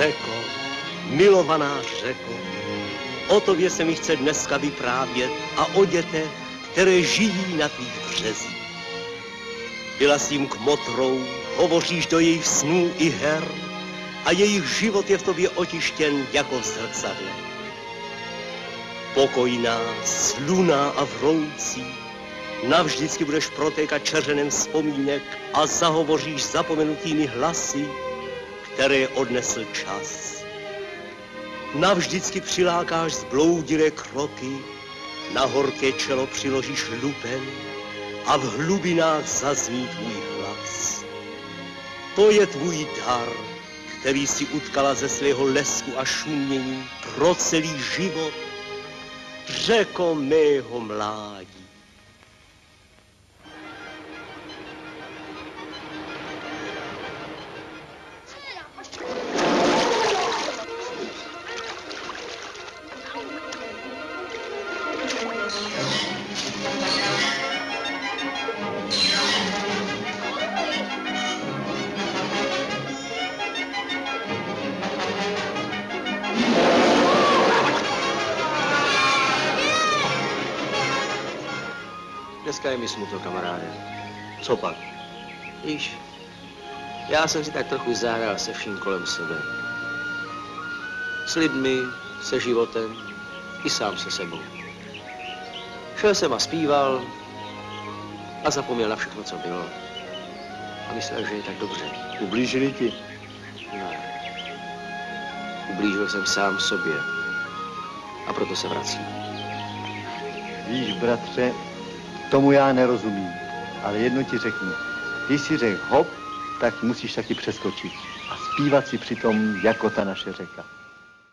Řeko, milovaná řeko, o tobě se mi chce dneska vyprávět a o dětech, které žijí na tvých březích. Byla s jim kmotrou, hovoříš do jejich snů i her a jejich život je v tobě otištěn jako v zrcadle. Pokojná, sluná a vroucí, navždycky budeš protékat čeřenem vzpomínek a zahovoříš zapomenutými hlasy, které odnesl čas. Navždycky přilákáš zbloudilé kroky, na horké čelo přiložíš lupen a v hlubinách zazní tvůj hlas. To je tvůj dar, který si utkala ze svého lesku a šumění pro celý život, řeko mého mládí. Dneska je mi smutno, kamaráde. Co pak? Víš, já jsem si tak trochu zahrál se vším kolem sebe. S lidmi, se životem, i sám se sebou. Šel jsem a zpíval a zapomněl na všechno, co bylo. A myslel, že je tak dobře. Ublížili ti? Ne. Ublížil jsem sám sobě. A proto se vracím. Víš, bratře, tomu já nerozumím, ale jedno ti řeknu. Když si řekl hop, tak musíš taky přeskočit a zpívat si přitom jako ta naše řeka.